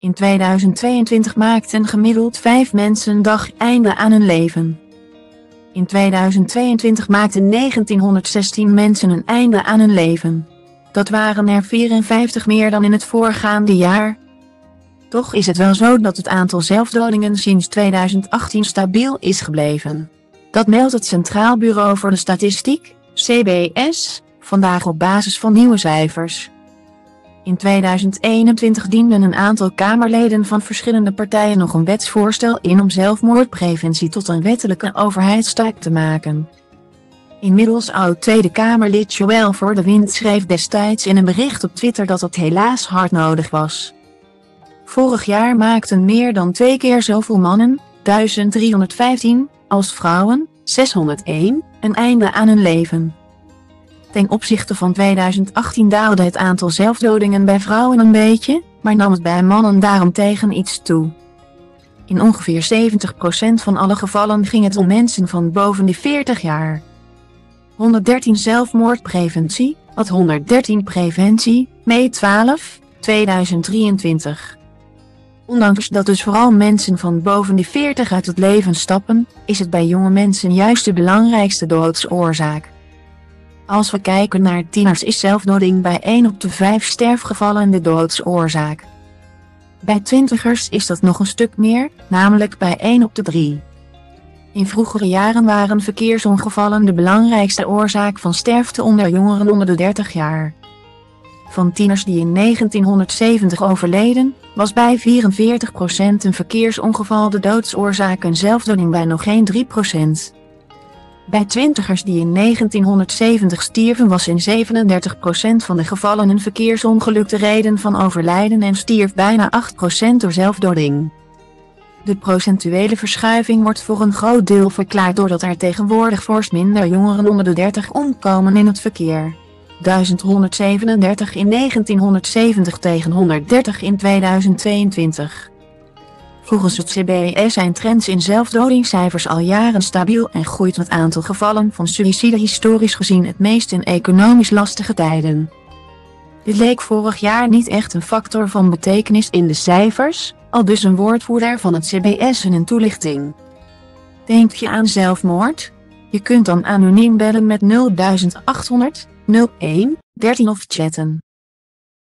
In 2022 maakten gemiddeld 5 mensen een dag einde aan hun leven. In 2022 maakten 1916 mensen een einde aan hun leven. Dat waren er 54 meer dan in het voorgaande jaar. Toch is het wel zo dat het aantal zelfdodingen sinds 2018 stabiel is gebleven. Dat meldt het Centraal Bureau voor de Statistiek, CBS, vandaag op basis van nieuwe cijfers. In 2021 dienden een aantal Kamerleden van verschillende partijen nog een wetsvoorstel in om zelfmoordpreventie tot een wettelijke overheidstaak te maken. Inmiddels oud Tweede Kamerlid Joël voor de Wind schreef destijds in een bericht op Twitter dat het helaas hard nodig was. Vorig jaar maakten meer dan twee keer zoveel mannen, 1315, als vrouwen, 601, een einde aan hun leven. Ten opzichte van 2018 daalde het aantal zelfdodingen bij vrouwen een beetje, maar nam het bij mannen daarentegen iets toe. In ongeveer 70% van alle gevallen ging het om mensen van boven de 40 jaar. 113 zelfmoordpreventie, wat 113 preventie, mei 12, 2023. Ondanks dat dus vooral mensen van boven de 40 uit het leven stappen, is het bij jonge mensen juist de belangrijkste doodsoorzaak. Als we kijken naar tieners is zelfdoding bij 1 op de 5 sterfgevallen de doodsoorzaak. Bij twintigers is dat nog een stuk meer, namelijk bij 1 op de 3. In vroegere jaren waren verkeersongevallen de belangrijkste oorzaak van sterfte onder jongeren onder de 30 jaar. Van tieners die in 1970 overleden, was bij 44% een verkeersongeval de doodsoorzaak en zelfdoding bij nog geen 3%. Bij twintigers die in 1970 stierven was in 37% van de gevallen een verkeersongeluk de reden van overlijden en stierf bijna 8% door zelfdoding. De procentuele verschuiving wordt voor een groot deel verklaard doordat er tegenwoordig fors minder jongeren onder de 30 omkomen in het verkeer. 1137 in 1970 tegen 130 in 2022. Volgens het CBS zijn trends in zelfdodingscijfers al jaren stabiel en groeit het aantal gevallen van suïcide historisch gezien het meest in economisch lastige tijden. Dit leek vorig jaar niet echt een factor van betekenis in de cijfers, al dus een woordvoerder van het CBS in een toelichting. Denk je aan zelfmoord? Je kunt dan anoniem bellen met 0800 01 13 of chatten.